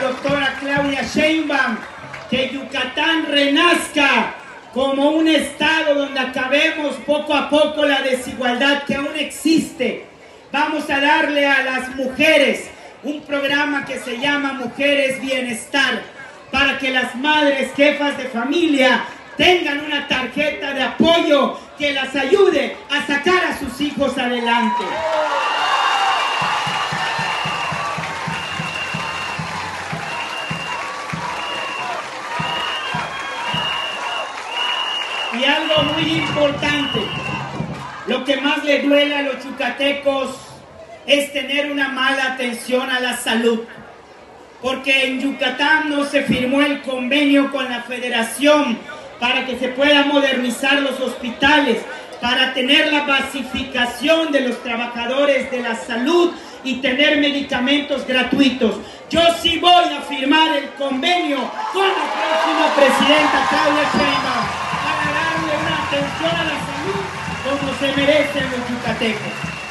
doctora Claudia Sheinbaum que Yucatán renazca como un estado donde acabemos poco a poco la desigualdad que aún existe. Vamos a darle a las mujeres un programa que se llama Mujeres Bienestar para que las madres jefas de familia tengan una tarjeta de apoyo que las ayude a sacar a sus hijos adelante. Y algo muy importante, lo que más le duele a los yucatecos es tener una mala atención a la salud. Porque en Yucatán no se firmó el convenio con la federación para que se puedan modernizar los hospitales, para tener la basificación de los trabajadores de la salud y tener medicamentos gratuitos. Yo sí voy a firmar el convenio con la próxima presidenta Claudia Sheinbaum atención a la salud como se merecen los yucatecos.